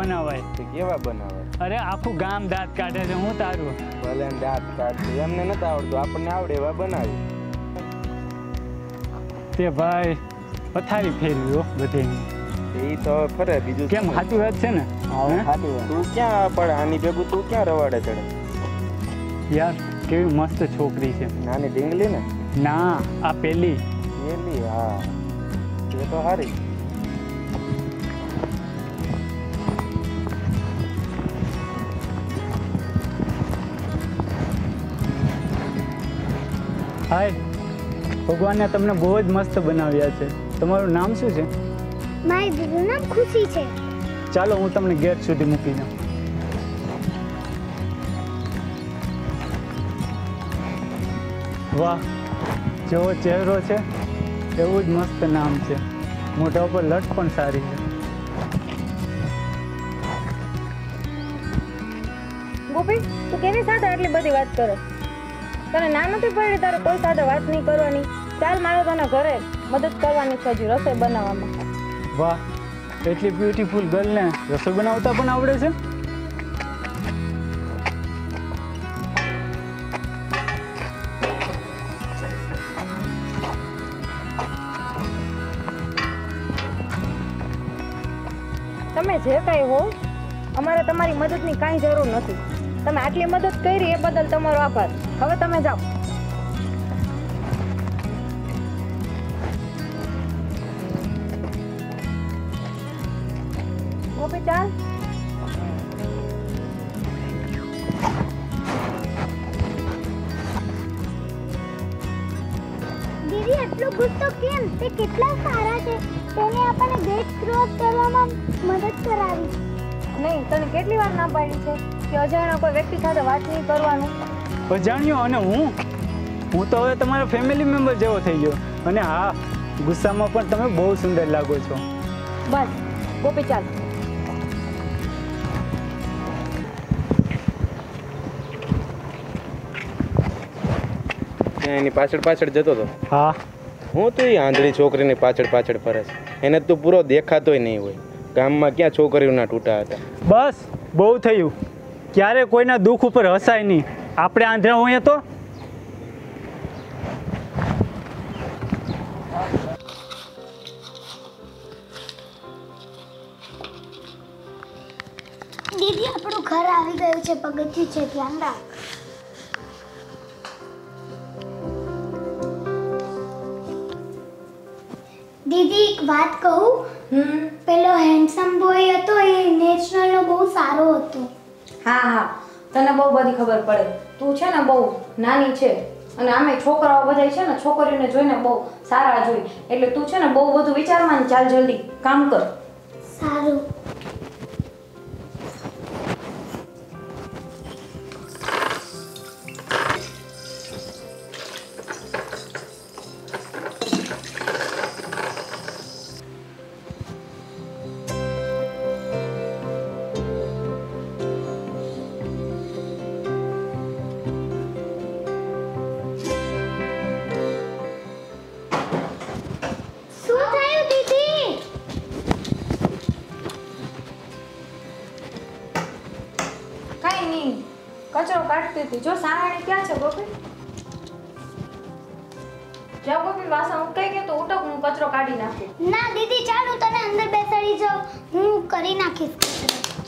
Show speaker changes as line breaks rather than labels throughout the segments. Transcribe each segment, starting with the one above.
બનાવાય?
કેવા બનાવાય?
અરે આખું ગામ દાંત કાઢે છે હું તારું?
ભલે દાંત કાઢે એમને નથી આવડતું આપણને આવડે એવા બનાવી.
તે ભાઈ પથારી ફેરવી બધે
એ તો ફરે બીજું
કેમ? સાચી વાત છે ને? હે?
તું ક્યાં પડે? આની ભેગું તું ક્યાં રવાડે ચડે?
યાર કેવી મસ્ત છોકરી છે.
નાની ઢીંગલી ને?
ના આ પેલી.
એલી હા. એ તો સારી
હાય. ભગવાને તમને બહુ જ મસ્ત બનાવ્યા છે. તમારું નામ શું છે?
મારી દીદીનું નામ ખુશી છે.
ચાલો હું તમને ગેટ સુધી મૂકી દઉં વાહ જેવો ચહેરો છે એવું જ મસ્ત નામ છે. મોઢા ઉપર લટ પણ સારી છે.
ગોપી તું કેવી સાથે આટલી બધી વાત કરે? તને ના નથી પડી તારે કોઈ સાથે વાત નહીં કરવાની. ચાલ મારે તને ઘરે મદદ કરવાની છે હજી રસોઈ બનાવવામાં.
વાહ એટલી બ્યુટીફુલ ગર્લને રસોઈ બનાવતા પણ આવડે છે?
તમે જે કાંઈ હો અમારે તમારી મદદની કાંઈ જરૂર નથી. તમે આટલી મદદ કરી એ બદલ તમારો આભાર. હવે તમે જાઓ. ચાલ.
દીદી એટલું ગુસ્સો કેમ? તે કેટલા સારા છે. તેને આપણને ગેટ ક્રોસ કરવામાં મદદ કરાવી.
નહીં તને કેટલી વાર ના પાડી છે કે અજાણ્યા કોઈ વ્યક્તિ સાથે વાત નહીં કરવાનું?
અજાણ્યો અને હું? હું તો હવે તમારા ફેમિલી મેમ્બર જેવો થઈ ગયો. અને હા ગુસ્સામાં પણ તમે બહુ સુંદર લાગો છો.
બસ ગોપી ચાલ.
એની પાછળ પાછળ જતો હતો
હા.
હું તો એ આંધળી છોકરીની પાછળ પાછળ ફરે છે. એને તો પૂરો દેખાતોય નહીં હોય. ગામમાં ક્યાં છોકરીઓના તૂટા હતા?
બસ બહુ થયું. ક્યારે કોઈના દુઃખ ઉપર હસાય નહીં. આપણે આંધ્રા હોઈએ તો?
દીદી આપણું ઘર આવી ગયું છે પગથિયું છે ધ્યાન રાખ. દીદી એક વાત કહું? પેલો હેન્ડસમ બોય હતો એ નેશનલનો બહુ સારો હતો.
હા હા. તને બહુ બધી ખબર પડે. તું છે ને બહુ નાની છે અને આમે છોકરાઓ બધા છે ને છોકરીઓને જોઈને બહુ સારા જોઈ એટલે તું છે ને બહુ બધું વિચારમાં ચાલ જલ્દી, કામ કર.
સારું.
કચરો કાઢતી હતી. જો સારાણી ક્યાં છે ગોપી? જાઓ ગોપી વાસણ ઉટકાઈ ગયો તો ઉટક હું કચરો કાઢી નાખું.
ના દીદી ચાલ હું તને અંદર બેસાડી જાઉં હું કરી નાખીશ.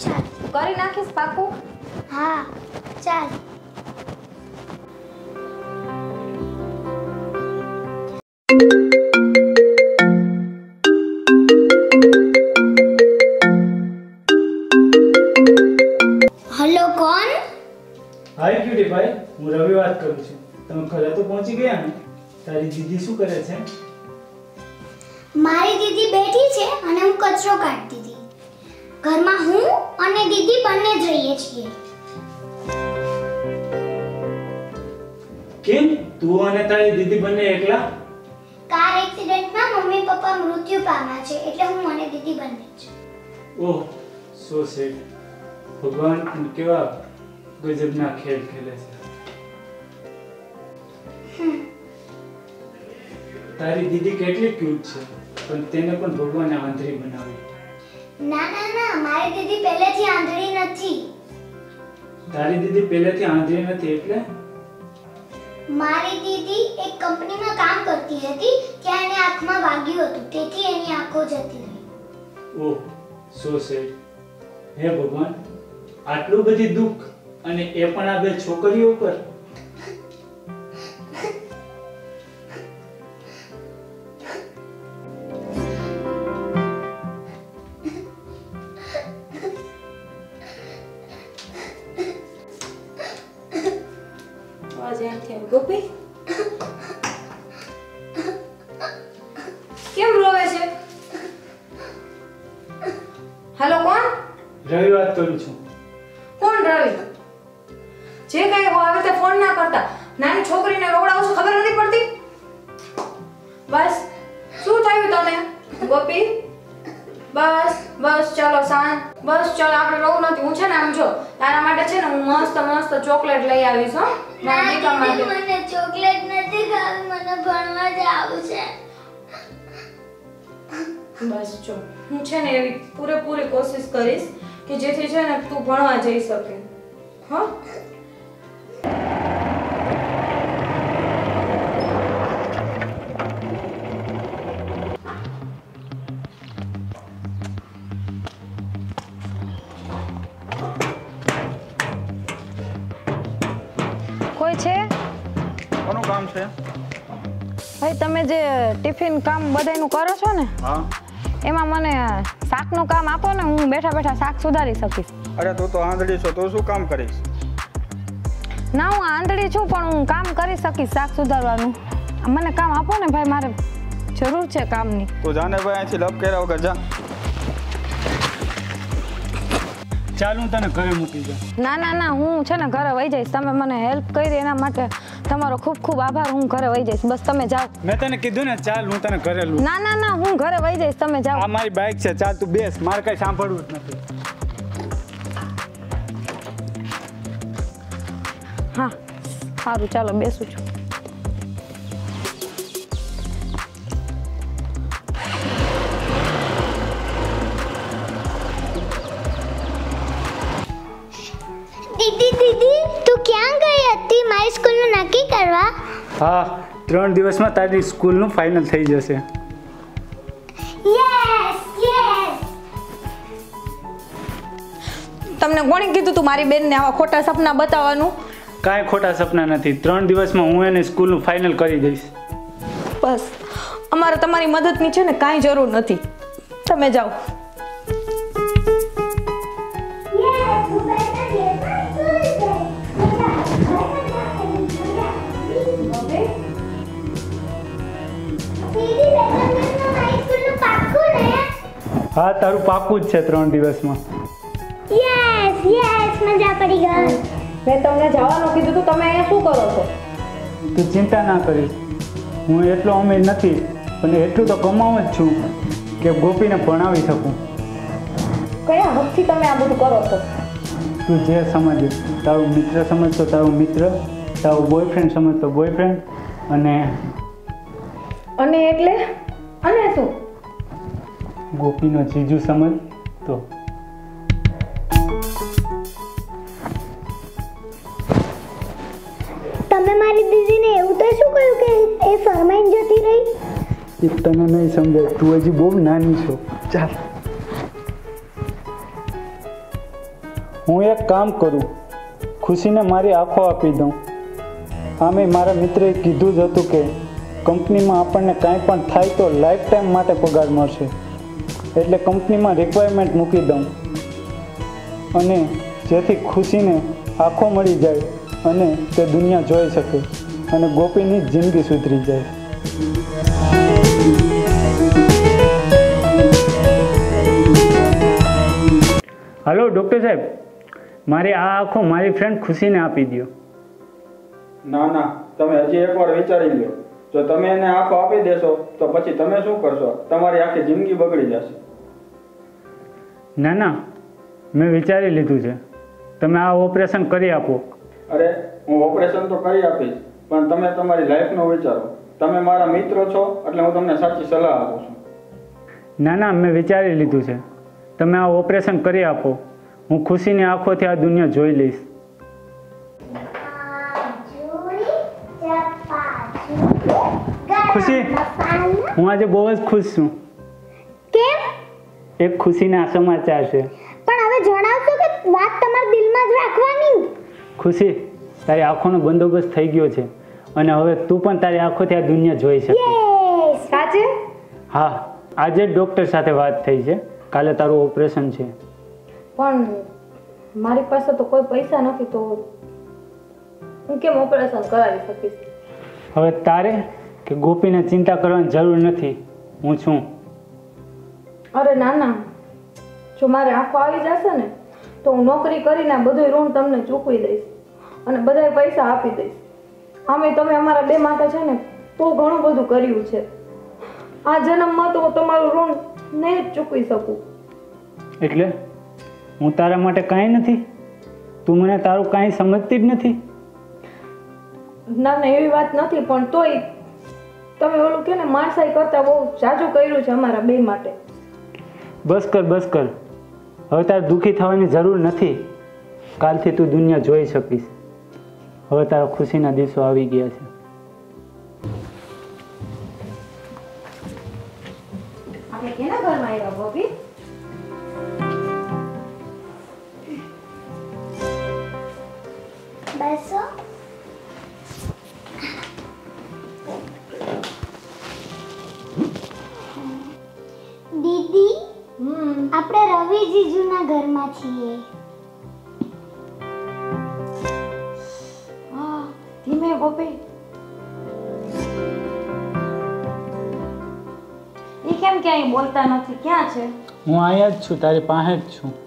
ચાલ.
કરી નાખીશ પાકું?
હા ચાલ.
વાત કરું છું. તમે ઘરે તો પહોંચી ગયા ને? તારી દીદી શું કરે છે?
મારી દીદી બેઠી છે અને હું કચરો કાઢતી હતી. ઘરમાં હું અને દીદી બંને જ રહીએ છીએ.
કેમ? તું અને તારી દીદી બંને એકલા?
કાર એક્સિડન્ટમાં મમ્મી પપ્પા મૃત્યુ પામ્યા છે એટલે હું અને દીદી બંને જ.
ઓહ સો સેડ ભગવાન કેવા ગજબના ખેલ ખેલે છે. તારી દીદી કેટલી ક્યુટ છે પણ તેને પણ ભગવાને આંધળી બનાવી.
ના ના ના મારી દીદી પહેલેથી આંધળી નથી.
તારી દીદી પહેલેથી આંધળી નથી એટલે?
મારી દીદી એક કંપનીમાં કામ કરતી હતી ત્યાં એને આંખમાં વાગ્યું હતું તેથી એની આંખો જતી રહી.
ઓહ સો સેડ હે ભગવાન આટલું બધી દુઃખ અને એ પણ આ બે છોકરીઓ પર?
અવાજ અહીંયાથી આવે. ગોપી? કેમ રોવે છે? હેલો કોણ?
રવિ વાત કરું છું.
કોણ રવિ? જે કઈ આવે તે ફોન ના કરતા. નાની છોકરીને રોવડાવું છું ખબર નથી પડતી? બસ શું થયું તને? ગોપી બસ બસ ચલો શાંત. બસ ચલો આપણે રોવું નથી. હું છે ને આમ જો તારા માટે છે ને હું મસ્ત મસ્ત ચોકલેટ લઈ આવીશ હો. દીકરા
મને ચોકલેટ નથી ખાવી મને ભણવા જવું છે.
બસ જો હું છે ને એવી પૂરેપૂરી કોશિશ કરીશ કે જેથી છે ને તું ભણવા જઈ શકે. હા?
છે? ભાઈ તમે જે ટિફિન કામ બધાયનું કરો છો ને
હા.
એમાં મને શાકનું કામ આપો ને હું બેઠા બેઠા શાક સુધારી શકીશ.
અરે તું તો આંધળી છો તો શું કામ કરીશ?
ના હું આંધળી છું પણ હું કામ કરી શકીશ શાક સુધારવાનું. મને કામ આપો ને ભાઈ મારે જરૂર છે કામની.
તું જાને ભાઈ અહીંથી લપ કર્યા વગર જા.
ચાલ હું તને ઘરે મૂકી જા
ના ના ના હું છે ને ઘરે વહી જઈશ. તમે મને હેલ્પ કરી એના માટે તમારો ખૂબ ખૂબ આભાર. હું ઘરે વહી જઈશ. બસ તમે જાઓ.
મેં તને કીધું ને ચાલ હું તને ઘરે લઉં.
ના ના ના હું ઘરે વહી જઈશ. તમે
આ
જાઓ
મારી બાઇક છે. ચાલ તું બેસ. મારે કઈ સાંભળવું જ નથી.
હા સારું. ચાલો બેસું છું.
હા ત્રણ દિવસમાં તારી સ્કૂલનું ફાઇનલ થઈ જશે.
યસ યસ
તમને કોણે કીધું તું મારી બેનને આવા ખોટા સપના બતાવવાનું?
કાંઈ ખોટા સપના નથી. ત્રણ દિવસમાં હું એને સ્કૂલનું ફાઇનલ કરી દઈશ.
બસ. અમારે તમારી મદદની છે ને કાંઈ જરૂર નથી. તમે જાઓ.
હા
તારું પાકું જ છે ત્રણ દિવસમાં.
યસ યસ મજા પડી ગઈ.
મેં તમને જવાનું કીધું તું તમે અહીંયા શું કરો છો?
તું ચિંતા ના કરીશ હું એટલો અમીર નથી પણ એટલું તો કમાવું જ છું કે ગોપીને ભણાવી શકું.
કયા હકથી તમે આ બધું કરો છો?
તું જે સમજ તારું મિત્ર સમજતો તારું મિત્ર તારું બોયફ્રેન્ડ સમજતો બોયફ્રેન્ડ અને
અને એટલે? અને શું?
ગોપીનો જીજુ સમજ તો.
તમે મારી દીદીને એવું તો શું કહ્યું કે એ ફરમાઈન જતી રહી?
એ તને નહીં સમજાય. તું હજી બહુ નાની છો. ચાલ. હું એક કામ કરું. ખુશીને મારી આંખો આપી દઉં. આમે મારા મિત્રએ કીધું જ હતું કે કંપનીમાં આપણને કાંઈ પણ થાય તો લાઈફ ટાઈમ માટે પગાર મળશે. એટલે કંપનીમાં રિક્વાયરમેન્ટ મૂકી દઉં. અને જેથી ખુશીને આંખો મળી જાય અને તે દુનિયા જોઈ શકે અને ગોપીની જ જિંદગી સુધરી જાય. હલો ડૉક્ટર સાહેબ. મારી આ આંખો મારી ફ્રેન્ડ ખુશીને આપી દો
ના ના તમે હજી એકવાર વિચારી લો જો તમે એને આંખો આપી દેશો તો પછી તમે શું કરશો? તમારી આખી જિંદગી બગડી જશે.
ના ના. મેં વિચારી લીધું છે. તમે આ ઓપરેશન કરી આપો.
અરે હું ઓપરેશન તો કરી આપીશ પણ તમે તમારી લાઈફનો વિચારો. તમે મારા મિત્રો છો એટલે હું તમને સાચી સલાહ આપું છું.
ના ના મેં વિચારી લીધું છે. તમે આ ઓપરેશન કરી આપો. હું ખુશીની આંખોથી આ દુનિયા જોઈ લઈશ. ખુશી? હું આજે બહુ જ ખુશ છું.
કેમ?
એક ખુશીના સમાચાર છે
પણ હવે જણાવશો કે વાત તમારા દિલમાં જ રાખવાની?
ખુશી તારી આંખોનો બંદોબસ્ત થઈ ગયો છે અને હવે તું પણ તારી આંખોથી આ દુનિયા જોઈ શકે.
સાચે?
હા આજે જ ડૉક્ટર સાથે વાત થઈ છે. કાલે તારું ઓપરેશન છે.
પણ મારી પાસે તો કોઈ પૈસા નથી તો હું કેમ ઓપરેશન કરાવી શકીશ?
હવે તારે કે ગોપીને ચિંતા કરવાની જરૂર નથી. હું છું.
અરે ના ના જો મારે આંખો આવી જશે ને તો હું નોકરી કરીને બધું ઋણ તમને ચૂકવી દઈશ અને બધાય પૈસા આપી દઈશ. આમે તમે અમારા બે માટે છે ને તો ઘણું બધું કર્યું છે. આ જન્મમાં તો હું તમારું ઋણ નહીં જ ચૂકવી શકું.
એટલે હું તારા માટે કાંઈ નથી? તું મને તારું કાંઈ સમજતી જ નથી?
ના ના એવી વાત નથી, પણ તોય તમે ઓલું કે ને, માણસાઈ કરતા બહુ જાજુ કર્યું છે અમારા બે માટે.
બસ કર બસ કર. હવે તારે દુઃખી થવાની જરૂર નથી. કાલથી તું દુનિયા જોઈ શકીશ. હવે તારા ખુશીના દિવસો આવી ગયા છે.
જીજુના ઘરમાં છીએ.
ધીમે ગોપી. એ કેમ ક્યાંય બોલતા નથી? ક્યાં છે?
હું અહીંયા જ છું, તારી પાસે જ છું.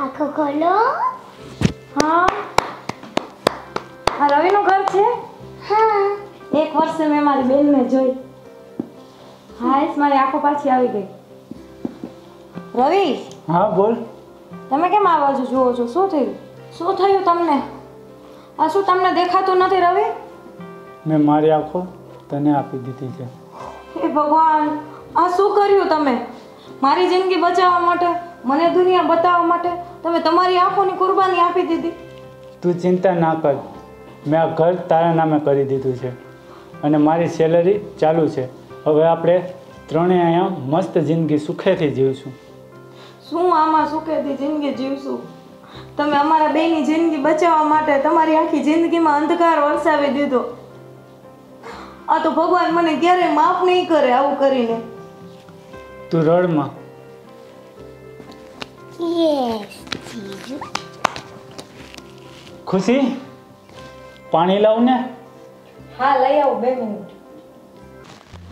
આંખો ખોલો.
હા. આ રવિનું ઘર છે?
હા.
એક વર્ષે મેં મારી બેનને જોઈ. હાઈસ મારી આંખો પાછી આવી ગઈ. રવિ
હા બોલ.
તમે કેમ આ બાજુ જુઓ છો? શું થયું? શું થયું તમને? આ શું તમને દેખાતું નથી રવિ?
મેં મારી આંખો તને આપી દીધી છે.
હે ભગવાન આ શું કર્યું તમે? મારી જિંદગી બચાવવા માટે મને દુનિયા બતાવવા માટે તમે તમારી આંખોની કુરબાની આપી દીધી.
તું ચિંતા ના કર. મેં આ ઘર તારા નામે કરી દીધું છે. અને મારી સેલરી ચાલુ છે. હવે આપણે ત્રણેય અહીંયા મસ્ત જિંદગી સુખેથી જીવશું.
શું આમાં સુખેથી જિંદગી જીવશું? તમે અમારા બેની જિંદગી બચાવવા માટે તમારી આખી જિંદગીમાં અંધકાર વરસાવી દીધો. આ તો ભગવાન મને ક્યારેય માફ નહીં કરે આવું કરીને.
તું રડમાં ખુશી? પાણી લાવું ને.
હા, લઈ આવું, બે મિનિટ.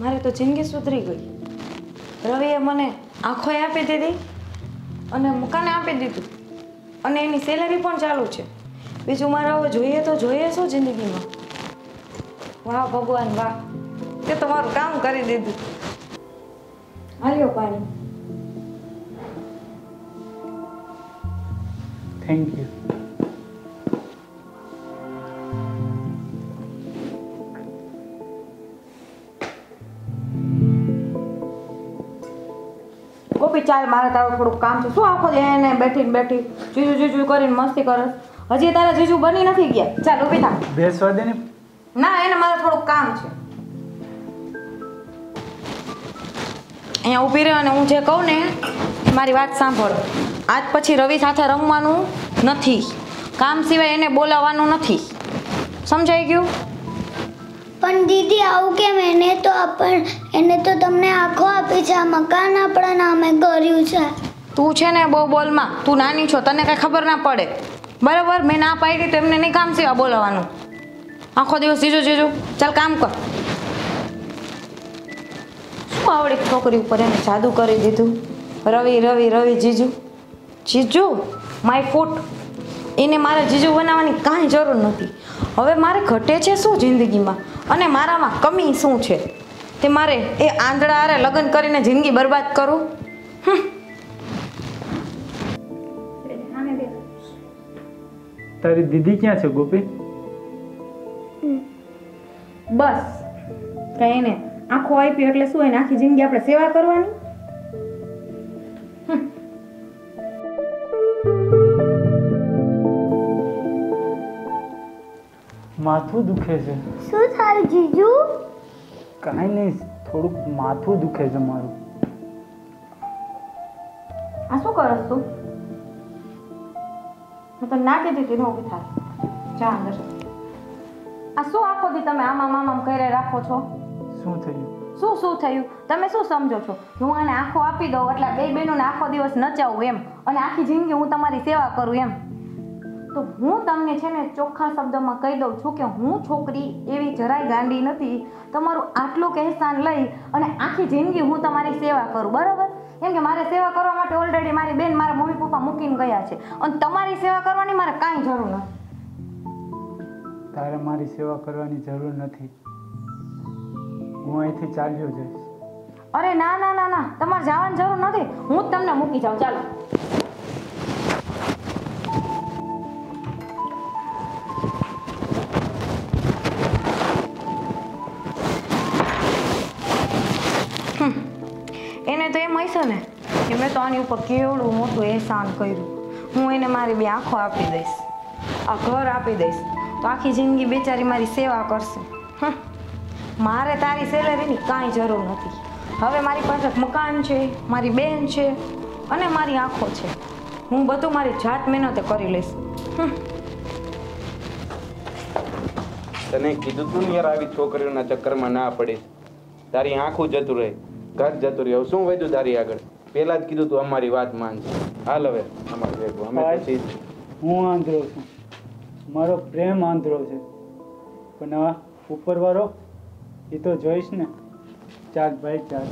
મારે તો જિંદગી સુધરી ગઈ. રવિએ મને આંખો આપી દીધી અને મકાને આપી દીધું. અને એની સેલરી પણ ચાલુ છે. બીજું મારે હવે જોઈએ તો જોઈએ શું જિંદગીમાં. વાહ ભગવાન વાહ, તે તો મારું કામ કરી દીધું. હાલ્યો પાણી.
થેન્ક યુ
ગોપી ચાલ મારે તારું થોડુંક કામ છે. શું આખો દે એને બેઠી બેઠી જીજુ જીજુ કરીને મસ્તી કરે હજી તારા જીજુ બની નથી ગયા. ચાલ ઊભી થા.
બેસવા દે ને.
ના એને મારે થોડુંક કામ છે. અહીંયા ઊભી રહે અને હું જે કહું ને મારી વાત સાંભળ. આજ પછી રવિ સાથે રમવાનું નથી. કામ સિવાય એને બોલાવવાનું નથી. સમજાઈ ગયું?
પણ દીદી આવું કેમ? એને તો આપણ એને તો તમને આંખો આપી છે. આ મકાન આપણા નામે કર્યું છે.
તું છે ને બહુ બોલમાં. તું નાની છો. તને કાંઈ ખબર ના પડે. બરાબર? મેં ના પાડી તો એમને નહીં કામ સિવાય બોલાવવાનું. આખો દિવસ જીજો જીજો. ચાલ કામ કર. શું આવડી છોકરી ઉપર એને જાદુ કરી દીધું? રવિ રવિ રવિ જીજુ. જીજુ? My foot. એને મારે જીજુ બનાવવાની કાંઈ જરૂર નથી હવે મારે ઘટે છે શું જિંદગીમાં? અને મારામાં કમી શું છે? તે મારે એ આંધળા હારે લગ્ન કરીને જિંદગી બરબાદ કરું?
તારી દીદી ક્યાં છે ગોપી?
બસ. કઈ ને આખો આપ્યો એટલે શું એને આખી જિંદગી આપણે સેવા કરવાની?
માથું દુખે છે.
શું થયું જીજુ?
કાંઈ નહીં થોડુંક માથું દુખે છે મારું.
આ શું કરસ તું? હું તને ના કહેતી હતી ને ઊભી થાય જા અંદર. આ શું આખો દી તમે આમામ આમ કરે રાખો છો?
શું થયું?
શું શું થયું? તમે શું સમજો છો? હું આને આખો આપી દઉં એટલે બે બહેનોને આખો દિવસ નચાવું એમ. અને આખી જિંદગી હું તમારી સેવા કરું એમ. તો હું તમને છે ને ચોખ્ખા શબ્દમાં કહી દઉં છું કે હું છોકરી એવી જરાય ગાંડી નથી. તમારું આટલું કહેસાન લઈ અને આખી જિંદગી હું તમારી સેવા કરું બરાબર? કેમ કે મારે સેવા કરવા માટે ઓલરેડી મારી બેન મારા મમ્મી પપ્પા મૂકીને ગયા છે. અને તમારી સેવા કરવાની મારે કાંઈ જરૂર નથી.
તારે મારી સેવા કરવાની જરૂર નથી. હું અહીંથી ચાલ્યો જઈશ.
અરે ના ના ના ના તમારે જવાની જરૂર નથી. હું જ તમને મૂકી જાઉં. ચાલો. આની ઉપર કેવડું મોટું એહસાન કર્યું. હું એને મારી બે આંખો આપી દઈશ. આ ઘર આપી દઈશ. તો આખી જિંદગી બેચારી મારી સેવા કરશે. મારે તારી સેલેરીની કાંઈ જરૂર નથી. હવે મારી પાસે મકાન છે, મારી બેન છે અને મારી આંખો છે. હું બધું મારી જાત મહેનતે કરી લઈશ.
તને કીધું તું યાર આવી છોકરીઓના ચક્કરમાં ના પડે. તારી આંખું જતું રહે, ઘર જતું રહે. શું વધ્યું તારી આગળ? પહેલા જ કીધું તું અમારી વાત માનજે. હાલ હવે અમારે ભેગું. અમે. પછી
હું આંધળો છું. મારો પ્રેમ આંધળો છે. પણ આ ઉપરવાળો એ તો જોઈશ ને? ચાલ ભાઈ ચાલ.